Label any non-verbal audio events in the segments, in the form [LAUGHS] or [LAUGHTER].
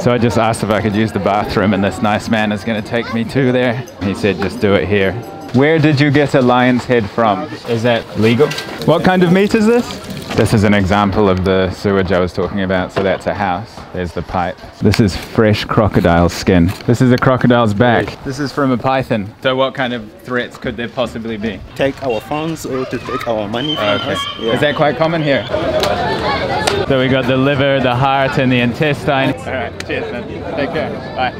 So I just asked if I could use the bathroom and this nice man is going to take me to there. He said just do it here. Where did you get a lion's head from? Is that legal? What kind of meat is this? This is an example of the sewage I was talking about. So that's a house. There's the pipe. This is fresh crocodile skin. This is a crocodile's back. This is from a python. So what kind of threats could there possibly be? Take our phones or to take our money from Okay. us. Yeah. Is that quite common here? So we got the liver, the heart, and the intestine. All right, cheers, man. Take care. Bye.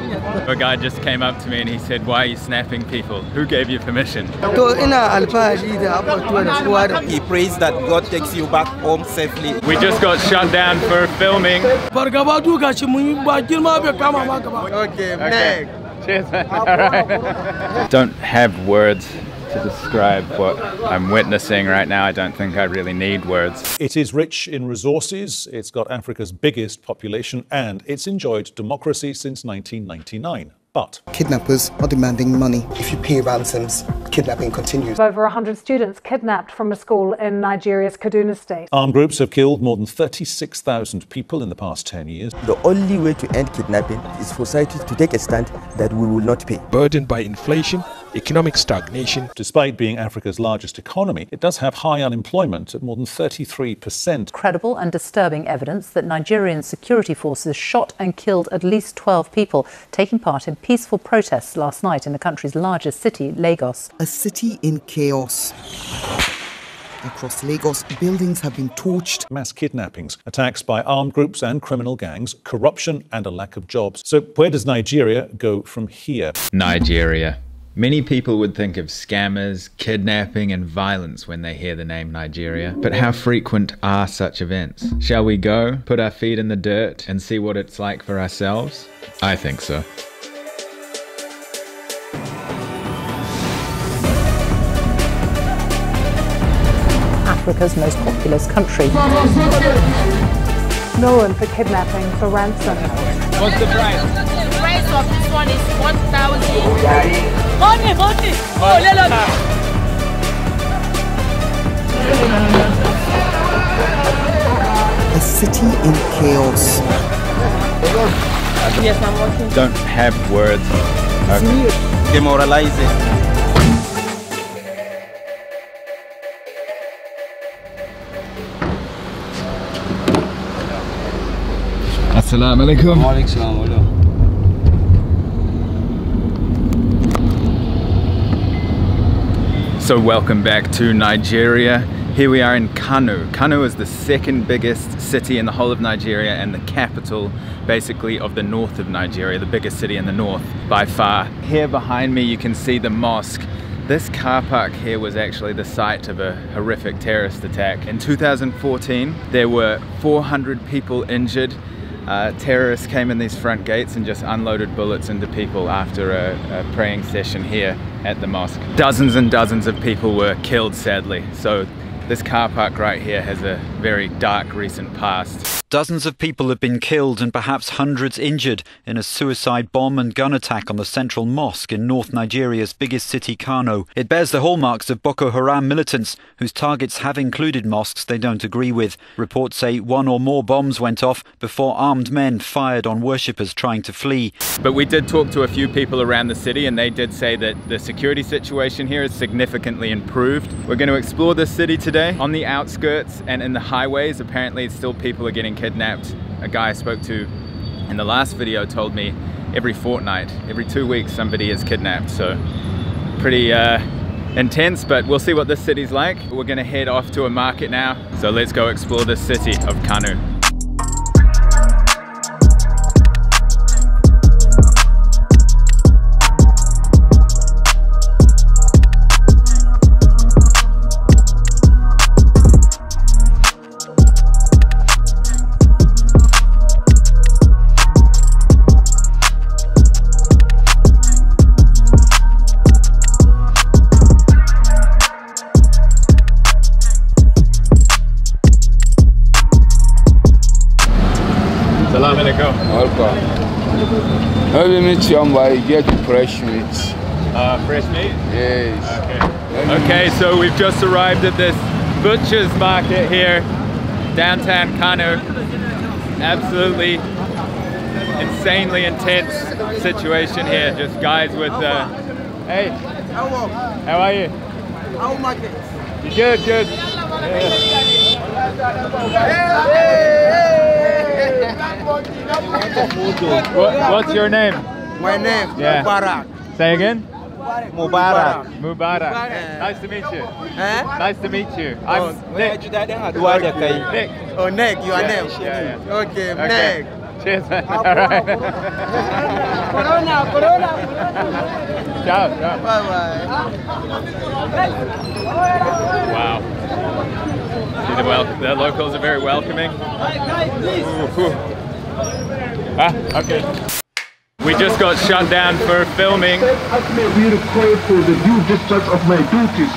A guy just came up to me and he said, "Why are you snapping people? Who gave you permission?" To ina alfahari da abubuwa da He prays that God takes you back home safely. We just got shut down for filming. fargaba duka shi mun yi ba girma bai kama ma gaba. Okay, Okay. Cheers, man. All right. Don't have words to describe what I'm witnessing right now. I don't think I really need words. It is rich in resources, it's got Africa's biggest population, and it's enjoyed democracy since 1999. But Kidnappers are demanding money. If you pay ransoms, kidnapping continues. Over 100 students kidnapped from a school in Nigeria's Kaduna state. armed groups have killed more than 36,000 people in the past 10 years. The only way to end kidnapping is for society to take a stand that we will not pay. burdened by inflation, economic stagnation, Despite being Africa's largest economy, it does have high unemployment at more than 33%. credible and disturbing evidence that Nigerian security forces shot and killed at least 12 people taking part in peaceful protests last night in the country's largest city, Lagos. A city in chaos. Across Lagos, buildings have been torched. Mass kidnappings, attacks by armed groups and criminal gangs, corruption, and a lack of jobs. So, where does Nigeria go from here? Nigeria. Many people would think of scammers, kidnapping, and violence when they hear the name Nigeria. But how frequent are such events? Shall we go, put our feet in the dirt, and see what it's like for ourselves? I think so. Africa's most populous country. Known for kidnapping for ransom. What's the price? The price of this one is 1,000. Money, money. Oh, let us. A city in chaos. Yes, I'm working. Don't have words. Demoralizing. Assalamu alaikum. So welcome back to Nigeria. Here we are in Kano. Kano is the second biggest city in the whole of Nigeria and the capital basically of the north of Nigeria, the biggest city in the north by far. Here behind me you can see the mosque. This car park here was actually the site of a horrific terrorist attack. In 2014 there were 400 people injured uh, terrorists came in these front gates and just unloaded bullets into people after a, a praying session here at the mosque. Dozens and dozens of people were killed, sadly. So this car park right here has a very dark recent past. Dozens of people have been killed and perhaps hundreds injured in a suicide bomb and gun attack on the central mosque in North Nigeria's biggest city, Kano. It bears the hallmarks of Boko Haram militants whose targets have included mosques they don't agree with. Reports say one or more bombs went off before armed men fired on worshippers trying to flee. But we did talk to a few people around the city and they did say that the security situation here is significantly improved. We're going to explore this city today. On the outskirts and in the highways, apparently still people are getting kidnapped. A guy I spoke to in the last video told me every fortnight, every two weeks somebody is kidnapped. So pretty uh, intense, but we'll see what this city's like. We're gonna head off to a market now. So let's go explore the city of Kano. We've just arrived at this butcher's market here, downtown Kano. Absolutely insanely intense situation here. Just guys with. Uh, hey, how are you? How market? You good? Good. Yeah. What, what's your name? My name Yeah. Mubarak. Say again. Mubarak. Mubarak. Nice to meet you. Eh? Nice to meet you. I'm Nick. Nick. Oh, Nick, your Yeah, name. yeah, yeah. Okay, Okay. Nick. Cheers, man. All right. Corona, Corona. ciao, ciao. Bye bye. Wow. See, the, wel- the locals are very welcoming. Ooh, ooh. Ah, okay. We just got shut down for filming. We require for the due discharge of my duties.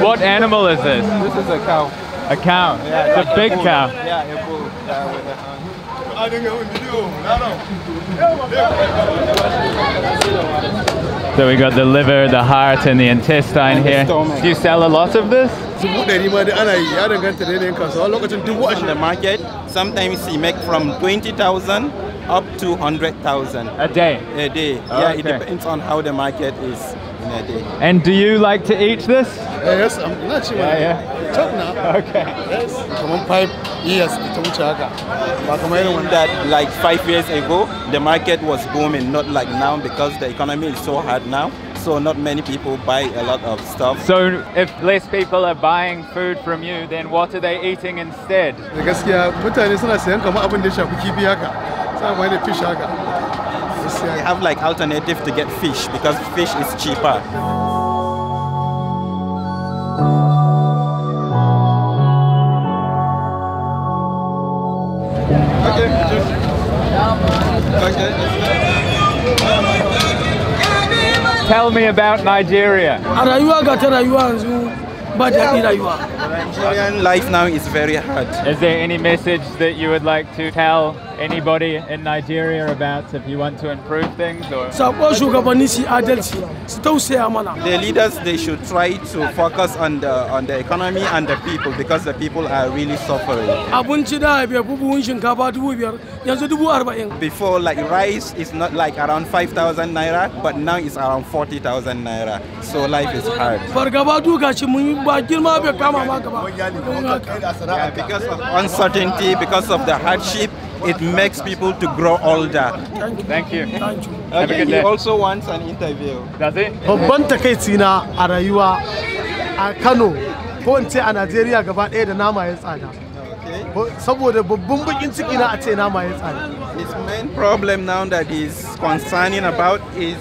What animal is this? This is a cow. A cow. Yeah, it's a big bull. cow. Yeah, a bull. Yeah, with a horn. So we got the liver, the heart, and the intestine And here. stomach. Do you sell a lot of this? dubu ɗari ma da ana yi ya danganta da yanayin kasuwa lokacin dubu ashirin. The market sometimes he make from 20,000 up to 100,000 a day. A day. Yeah, it depends on how the market is in a day. And do you like to eat this? Yes, I'm not sure. Yeah, yeah. Chop now. Okay. Yes. Kaman five years da ta wuce haka. Ba kamar irin wannan. That like five years ago, the market was booming, not like now because the economy is so hard now. So not many people buy a lot of stuff. So if less people are buying food from you, then what are they eating instead? da gaskiya mutane suna sayan kamar abin da ya shafi kifi haka suna amfani da fish haka They have like alternative to get fish because fish is cheaper. Tell me about Nigeria. A rayuwa ga ta rayuwa yanzu ba daɗi rayuwa. Nigerian life now is very hard. Is there any message that you would like to tell anybody in Nigeria about if you want to improve things or Sakon shugabanni su yi adalci su tausaya mana. The leaders they should try to focus on the on the economy and the people because the people are really suffering. Abinci da bai fi buhun shinkafa dubu biyar yanzu dubu arba'in. Before like rice is not like around 5,000 naira, but now it's around 40,000 naira. So life is hard. Fargaba duka shi mun yi ba girma bai kama ma gaba. Yeah, because of uncertainty, because of the hardship, it makes people to grow older. Thank you. Thank you. Have a Okay, he also wants an interview. Does it? babban takaici na a rayuwa a kano ko in ce a najeriya gaba ɗaya da nama ya tsada Ko- saboda babban bakin ciki na a ce nama ya tsada His main problem now that he's concerning about is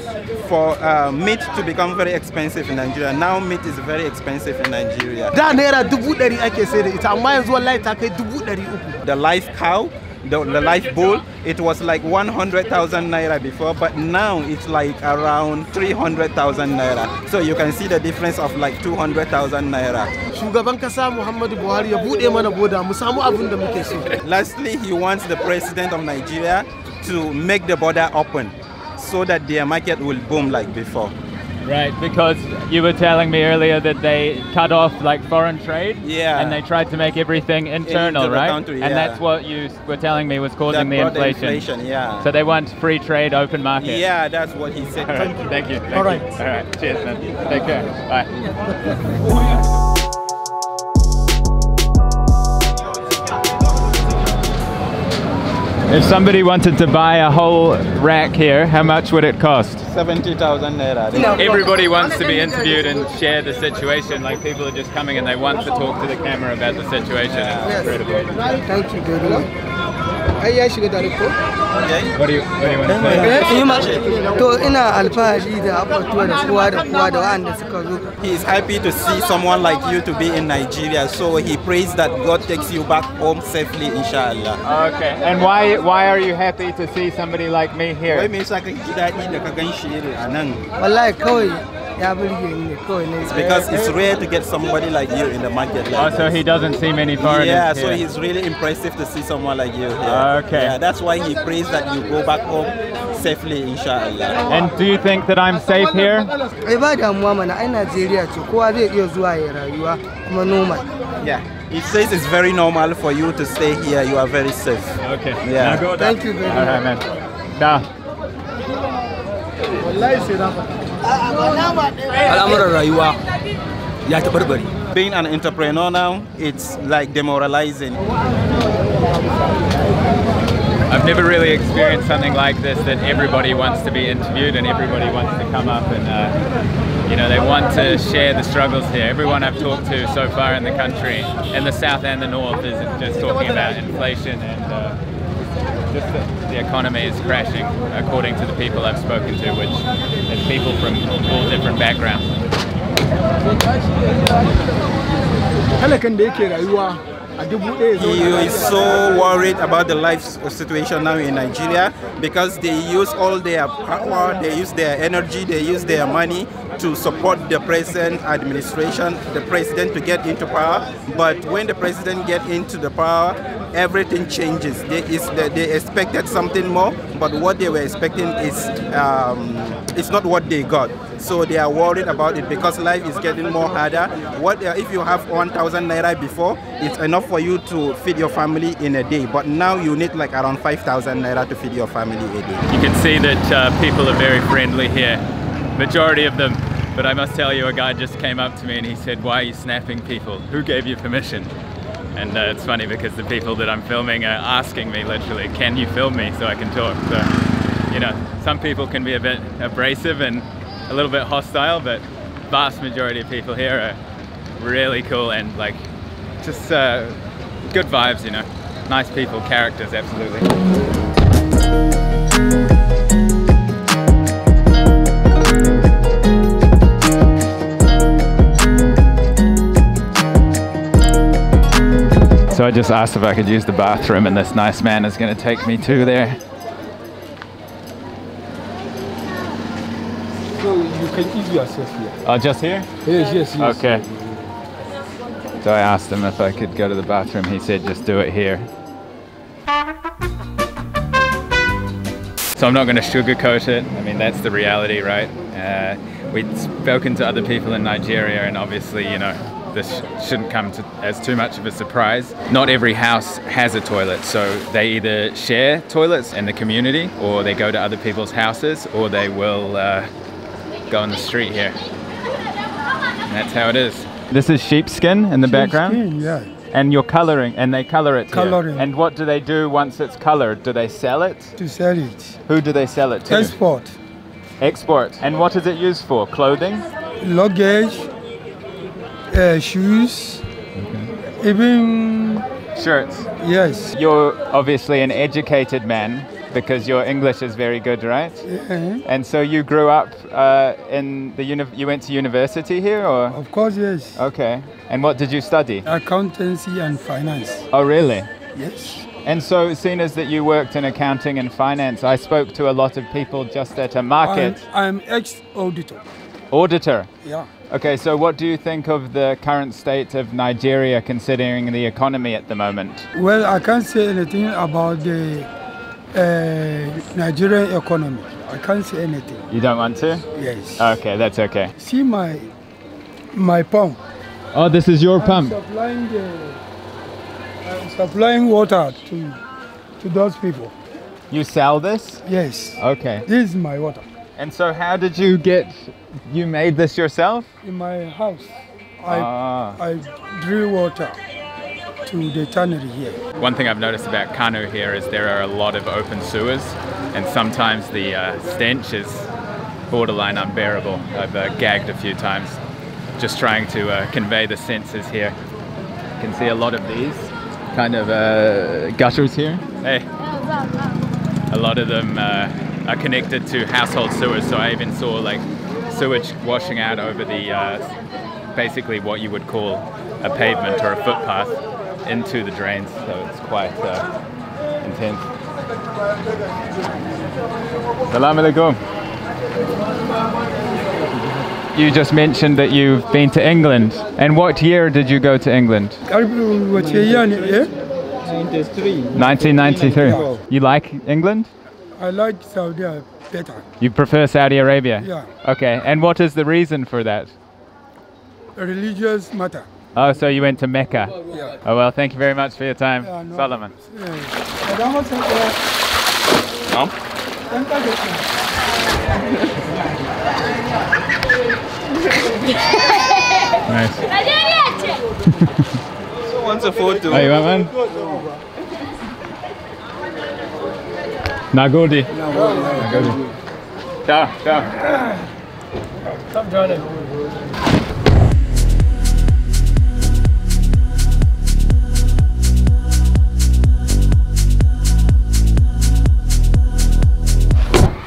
for uh, meat to become very expensive in Nigeria. Now meat is very expensive in Nigeria. da naira dubu ɗari ake sai da ita amma yanzu wallahi ta kai dubu ɗari uku The live cow, the, the live bull, it was like 100,000 naira before, but now it's like around 300,000 naira. So you can see the difference of like 200,000 naira. shugaban kasa muhammadu buhari ya buɗe mana boda mu samu abin da muke so Lastly, he wants the president of Nigeria to make the border open so that their market will boom like before. Right, because you were telling me earlier that they cut off like foreign trade. Yeah. And they tried to make everything internal, Into the right? country, And that's what you were telling me was causing the brought the inflation. inflation, yeah. So they want free trade, open market. Yeah, that's what he said. All right, thank you. Thank All you. right. All right. Cheers, man. Take care. Bye. [LAUGHS] If somebody wanted to buy a whole rack here, how much would it cost? 70,000 naira. Everybody wants to be interviewed and share the situation. Like people are just coming and they want to talk to the camera about the situation. It's incredible. Ai ya shiga da ko? What do you What do you want to say? Eh, ma- To ina alfahari da abubuwa da kowa da kowa da waɗanda suka zo. He is happy to see someone like you to be in Nigeria, so he prays that God takes you back home safely, inshallah. Okay. And why Why are you happy to see somebody like me Wai here? me yasa kake ji daɗi da ka gan shi a nan? Wallahi kawai ya burge ni ne. It's because it's rare to get somebody like you in the market. Oh, so he doesn't see many foreigners Yeah, here. so he's really impressive to see someone like you here. Okay. Yeah, that's why he prays that you go back home safely, inshallah. And do you think that I'm safe here? Ai ba damuwa mana ai Najeriya ce kowa zai iya zuwa ya rayuwa kuma normal. Yeah. It says it's very normal for you to stay here. You are very safe. Okay. Yeah. Now go Thank you very All right, man. Now. Wallahi sai na faɗa al'amuran rayuwa ya taɓarɓare Being an entrepreneur now, it's like demoralizing. I've never really experienced something like this that everybody wants to be interviewed and everybody wants to come up and, uh, you know, they want to share the struggles here. Everyone I've talked to so far in the country, in the south and the north, is just talking about inflation and uh, just the, the economy is crashing, according to the people I've spoken to, which is people from all different backgrounds. talakan da yake rayuwa a dubu ɗaya He is so worried about the life situation now in Nigeria because they use all their power, they use their energy, they use their money to support the present administration, the president to get into power. But when the president get into the power, everything changes. They, is, they expected something more, but what they were expecting is um, it's not what they got. So they are worried about it because life is getting more harder. What uh, if you have 1,000 naira before? It's enough for you to feed your family in a day, but now you need like around 5,000 naira to feed your family a day. You can see that uh, people are very friendly here, majority of them. But I must tell you, a guy just came up to me and he said, Why are you snapping people? Who gave you permission? And uh, it's funny because the people that I'm filming are asking me literally, Can you film me so I can talk? So, you know, some people can be a bit abrasive and a little bit hostile, but vast majority of people here are really cool and like just uh, good vibes, you know. Nice people, characters, absolutely. Just asked if I could use the bathroom and this nice man is going to take me to there. So you can yourself here. Oh, just here? Yes, yes, yes. Okay. So I asked him if I could go to the bathroom. He said just do it here. So I'm not going to sugarcoat it. I mean, that's the reality, right? Uh, we've spoken to other people in Nigeria, and obviously, you know, this shouldn't come to, as too much of a surprise. Not every house has a toilet, so they either share toilets in the community, or they go to other people's houses, or they will uh, go on the street here. And that's how it is. This is sheepskin in the background. yeah. And you're coloring, and they color it. here. Coloring. And what do they do once it's colored? Do they sell it? To sell it. Who do they sell it to? Export. Export. And what is it used for? Clothing? Luggage. Uh, shoes. Even. Shirts. Yes. You're obviously an educated man because your English is very good, right? Yeah. And so you grew up uh, in the uni- you went to university here, or? Of course, yes. Okay. And what did you study? Accountancy and finance. Oh, really? Yes. And so, seeing as that you worked in accounting and finance, I spoke to a lot of people just at a market. I'm, I'm ex-auditor. Auditor. Yeah. Okay, so what do you think of the current state of Nigeria considering the economy at the moment? Well, I can't say anything about the uh, Nigerian economy. I can't say anything. You don't want to? Yes. Okay, that's okay. See my my pump. Oh, this is your I'm pump. supplying the I'm supplying water to to those people. You sell this? Yes. Okay. This is my water. And so, how did you get? You made this yourself? In my house, I Ah. I drill water to the tannery here. One thing I've noticed about Kano here is there are a lot of open sewers, and sometimes the uh, stench is borderline unbearable. I've uh, gagged a few times just trying to uh, convey the senses here. You can see a lot of these kind of uh, gutters here. Hey, a lot of them uh, are connected to household sewers, so I even saw like sewage washing out over the uh, basically what you would call a pavement or a footpath into the drains, so it's quite uh, intense. Salam alaikum. You just mentioned that you've been to England. And what year did you go to England? Karibu wace year ne eh? 1993. You like England? I like Saudi Arabia better. You prefer Saudi Arabia? Yeah. Okay, and what is the reason for that? A Religious matter. Oh, so you went to Mecca? Yeah. Oh well, thank you very much for your time, Yeah, no. Solomon. Uh, nice. So wants a photo. Oh, you want one? Nagodi. Nagodi. Ciao, ciao. Stop joining.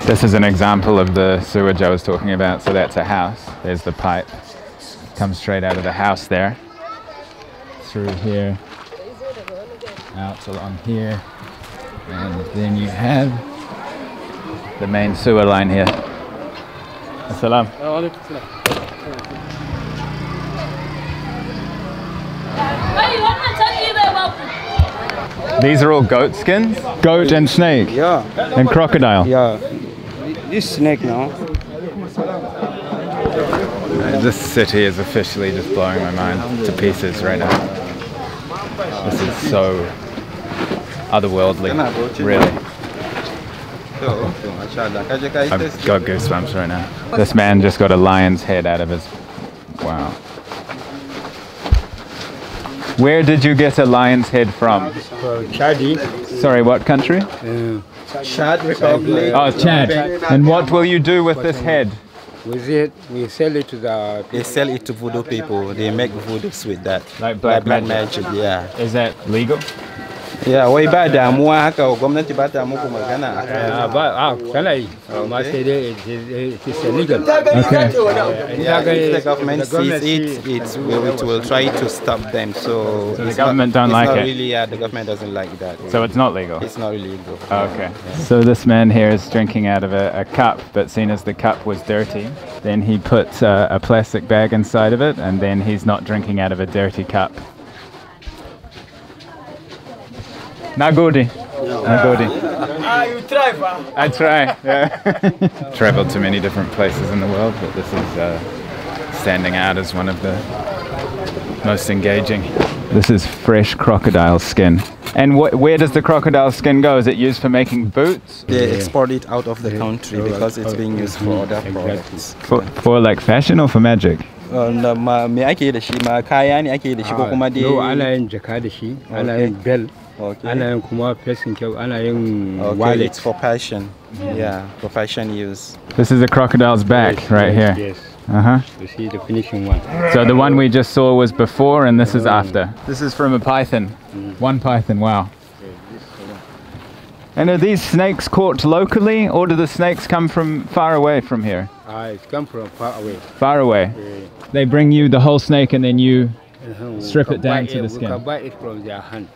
This is an example of the sewage I was talking about. So that's a house. There's the pipe. Comes straight out of the house there. Through here. Out along here. And then you have the main sewer line here. Assalam. These are all goat skins? Goat and snake? Yeah. And crocodile? Yeah. This snake now. This city is officially just blowing my mind to pieces right now. This is so otherworldly, really. Oh, I've got goosebumps right now. This man just got a lion's head out of his. Wow. Where did you get a lion's head from? Chadi. Sorry, what country? Chad Republic. Oh, Chad. And what will you do with this head? With it, we sell it to the. They sell it to voodoo people. They make voodoos with that. Like black black magic. magic. Yeah. Is that legal? Yeah, wai ba damuwa haka gwamnati ba ta muku magana Ah, ba, ah, kana yi. Amma sai dai it is it is illegal. Okay. Yeah, if the government sees it, it's, it will try to stop them. So, So the it's government not, don't it's like not it? Really, yeah, the government doesn't like that. So it's not legal? It's not illegal. Okay. So this man here is drinking out of a, a cup, but seeing as the cup was dirty, then he put uh, a plastic bag inside of it, and then he's not drinking out of a dirty cup. Nagodi. Nagodi. Ah, you try, pa. I try. Yeah. [LAUGHS] Traveled to many different places in the world, but this is uh, standing out as one of the most engaging. This is fresh crocodile skin. And wh- where does the crocodile skin go? Is it used for making boots? They export it out of the country because it's being used for other products. For, for like fashion or for magic? Uh, na ma- me ake yi da shi ma kaya ne ake yi da shi ko kuma dai No, ana yin jaka da shi, ana Okay. yin bell, Okay. ana yin kuma fesin kyau, ana yin Okay, wallet. it's for fashion. Yeah, for fashion use. This is a crocodile's back right yes, here. Yes. Uh huh. You see the finishing one. So the one we just saw was before, and this is after. This is from a python. One python. Wow. And are these snakes caught locally, or do the snakes come from far away from here? Ah, it come from far away. Far away. Yeah. They bring you the whole snake, and then you Uh-huh, we strip it down buy to the skin. We can skin. buy it from their hand.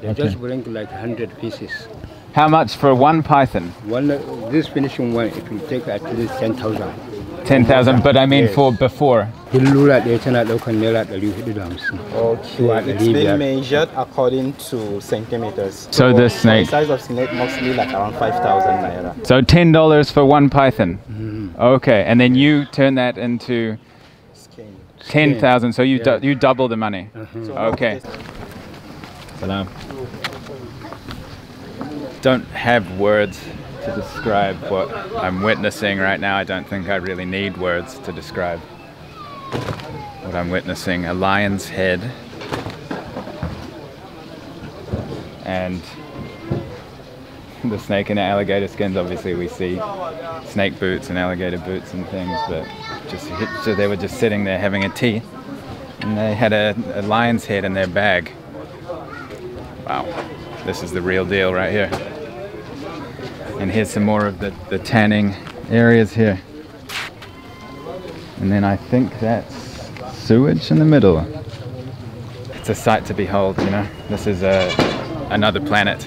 They Okay. just bring like 100 pieces. How much for one python? One, uh, this finishing one, it will take at least 10,000. Ten thousand, but I mean Yes. for before. Lura ɗaya tana ɗaukar naira ɗari hudu da hamsin. Zuwa Okay, it's ɗari been measured according to centimeters. So the snake- The size of snake mostly like around 5,000 naira. So ten dollars for one python. Okay, and then you turn that into ten thousand. So you Yeah. du- you double the money. Uh-huh. Okay. Salam. Don't have words to describe what I'm witnessing right now. I don't think I really need words to describe what I'm witnessing. A lion's head and [LAUGHS] the snake and alligator skins. Obviously, we see snake boots and alligator boots and things, but just so they were just sitting there having a tea, and they had a, a lion's head in their bag. Wow, this is the real deal right here. And here's some more of the, the tanning areas here. And then I think that's sewage in the middle. It's a sight to behold, you know. This is a, another planet.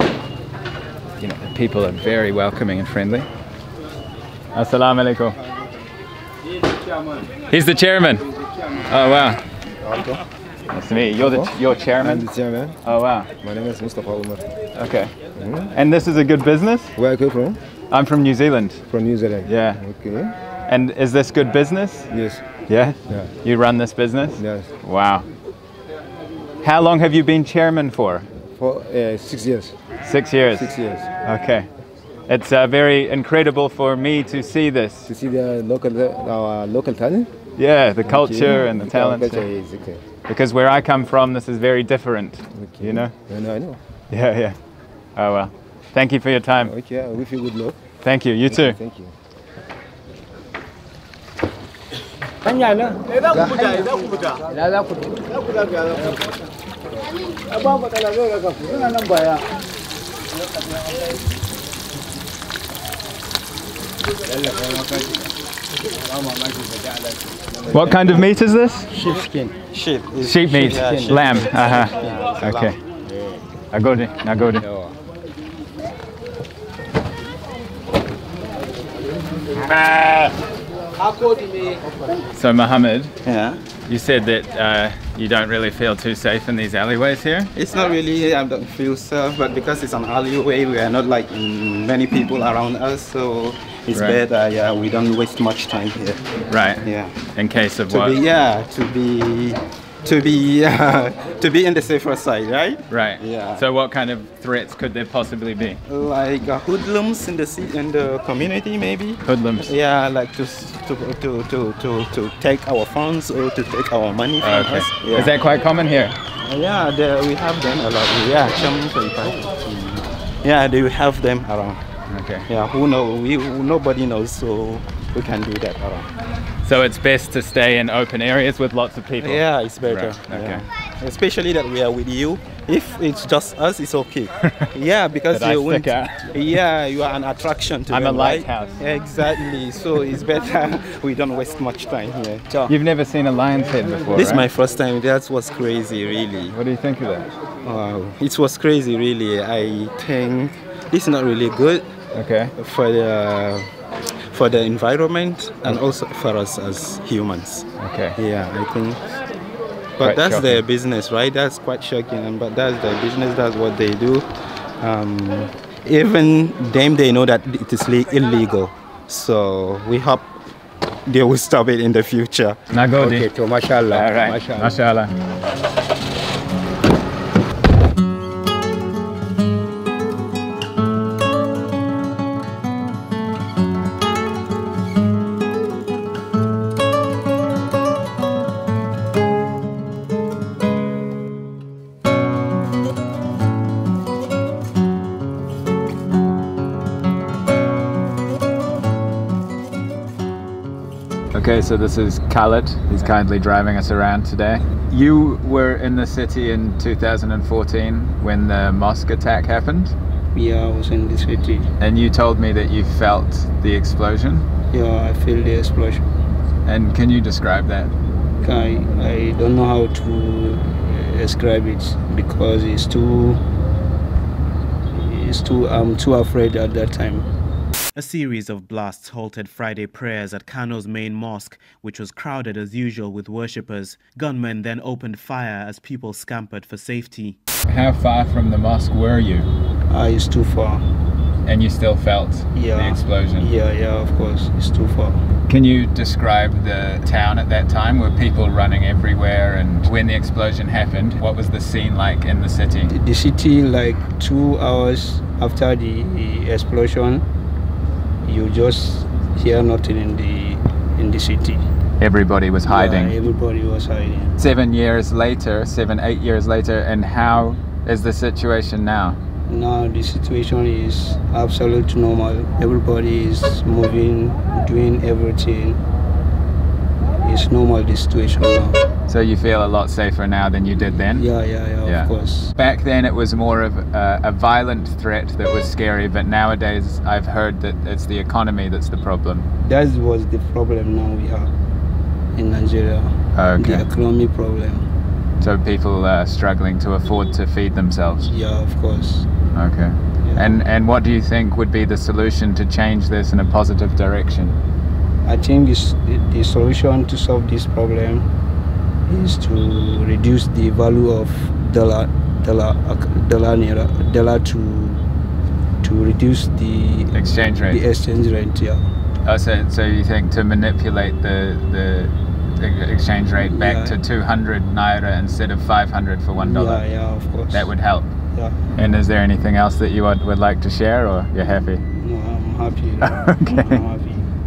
You know, the people are very welcoming and friendly. Assalamu alaikum. He's the chairman. Oh wow. Nice to meet you. You're the you're chairman. I'm the chairman. Oh wow. My name is Mustafa Umar. Okay. And this is a good business? Where are you from? I'm from New Zealand. From New Zealand. Yeah. Okay. And is this good business? Yes. Yeah? Yeah. You run this business? Yes. Wow. How long have you been chairman for? For uh, six years. Six years. Six years. Okay. It's uh, very incredible for me to see this. To see the local, our local talent. Yeah, the culture and the talent. Culture is okay. Because where I come from, this is very different. You know. I know. I know. Yeah, yeah. Oh well. Thank you for your time. Okay. I wish you good luck. Thank you. You too. Thank you. hanya nan What kind of meat is this? Sheep skin. Sheep. is- Sheep meat, Yeah, sheep. lamb. Yeah, Uh-huh. Okay. Nagode, nagode. So Mohammad, Yeah. you said that uh, you don't really feel too safe in these alleyways here. It's not really, I don't feel safe, but because it's an alleyway, we are not like many people around us, so it's Right. better, yeah, we don't waste much time here. Right. Yeah. In case of To what? be, yeah, to be, to be, uh, [LAUGHS] to be in the safer side, right? Right. Yeah. So what kind of threats could there possibly be? Like uh, hoodlums in the in the community, maybe. Hoodlums. Yeah, like to to to to to, to take our funds or to take our money from Okay. us. Yeah. Is that quite common here? Yeah, the, we have them a lot. Yeah. Yeah, they have them around. Okay. Yeah, who know? We nobody knows, so we can do that around. So it's best to stay in open areas with lots of people. Yeah, it's better. Right, Okay. Yeah. Especially that we are with you. If it's just us, it's okay. [LAUGHS] yeah, because you won't-. Yeah, you are an attraction to I'm a them, right? Exactly. So it's better [LAUGHS] we don't waste much time here. You've never seen a lion's head before, This is my first time. That was crazy, really. What do you think of that? Wow, it was crazy, really. I think this is not really good. Okay. For the for the environment and also for us as humans. Okay. Yeah, I think. But Quite that's their business, right? That's quite shocking. And but that's their business. That's what they do. Um, even them, they know that it is illegal. So we hope they will stop it in the future. Nagode. Okay, to mashallah. All right. Mashallah. Mashallah. Okay, so this is Khaled. He's kindly driving us around today. You were in the city in 2014 when the mosque attack happened, Yeah, I was in the city. and you told me that you felt the explosion. Yeah, I feel the explosion. And can you describe that? I, I don't know how to uh, describe it because it's too it's too I'm too afraid at that time. A series of blasts halted Friday prayers at Kano's main mosque, which was crowded as usual with worshippers. Gunmen then opened fire as people scampered for safety. How far from the mosque were you? Uh, it's too far. And you still felt Yeah. the explosion? Yeah, yeah, of course, it's too far. Can you describe the town at that time? Were people running everywhere? And when the explosion happened, what was the scene like in the city? The city, like two hours after the explosion, you just hear nothing in the in the city. Everybody was hiding. Yeah, everybody was hiding. Seven years later, seven, eight years later, and how is the situation now? Now the situation is absolute normal. Everybody is moving, doing everything. It's normal the situation now. So you feel a lot safer now than you did then? Yeah, yeah, yeah, Yeah. of course. Back then it was more of a, a violent threat that was scary, but nowadays I've heard that it's the economy that's the problem. That was the problem now we have in Nigeria. Okay. The economy problem. So people are struggling to afford to feed themselves. Yeah, of course. Okay. And and what do you think would be the solution to change this in a positive direction? I think this, the solution to solve this problem is to reduce the value of dollar, dollar, dollar, naira, dollar to to reduce the exchange rate. The exchange rate, yeah. Oh, so, so you think to manipulate the the exchange rate back yeah. to 200 naira instead of 500 for one dollar. Yeah, yeah, of course. That would help. Yeah. And is there anything else that you would, would like to share, or you're happy? No, I'm happy. [LAUGHS] okay. I'm happy.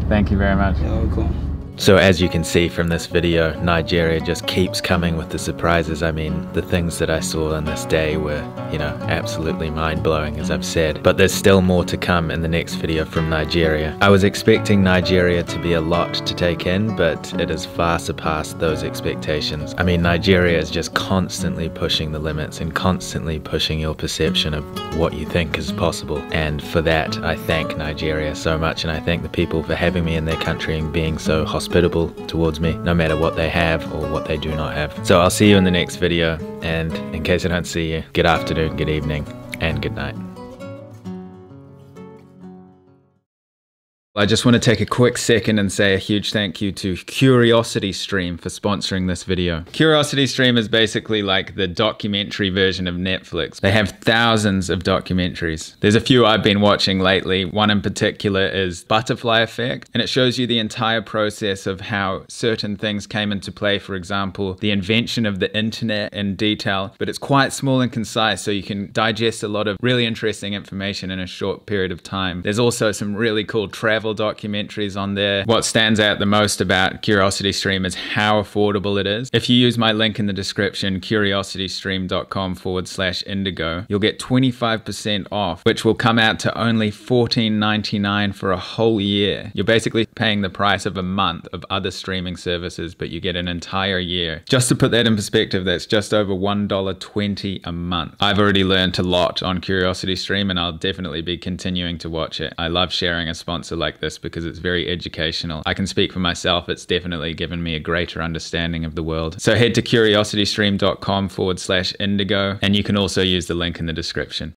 Thank you very much. You're. So as you can see from this video, Nigeria just keeps coming with the surprises. I mean, the things that I saw on this day were, you know, absolutely mind-blowing as I've said. But there's still more to come in the next video from Nigeria. I was expecting Nigeria to be a lot to take in, but it has far surpassed those expectations. I mean, Nigeria is just constantly pushing the limits and constantly pushing your perception of what you think is possible. And for that, I thank Nigeria so much and I thank the people for having me in their country and being so hospitable hospitable towards me, no matter what they have or what they do not have. So I'll see you in the next video, and in case I don't see you, good afternoon, good evening, and good night. I just want to take a quick second and say a huge thank you to Curiosity Stream for sponsoring this video. Curiosity Stream is basically like the documentary version of Netflix. They have thousands of documentaries. There's a few I've been watching lately. One in particular is Butterfly Effect, and it shows you the entire process of how certain things came into play. For example, the invention of the internet in detail, but it's quite small and concise, so you can digest a lot of really interesting information in a short period of time. There's also some really cool travel travel documentaries on there. What stands out the most about Curiosity Stream is how affordable it is. If you use my link in the description, curiositystream.com forward slash indigo, you'll get 25% off, which will come out to only $14.99 for a whole year. You're basically paying the price of a month of other streaming services, but you get an entire year. Just to put that in perspective, that's just over $1.20 a month. I've already learned a lot on Curiosity Stream and I'll definitely be continuing to watch it. I love sharing a sponsor like this because it's very educational. I can speak for myself, it's definitely given me a greater understanding of the world. So head to curiositystream.com forward slash indigo, and you can also use the link in the description.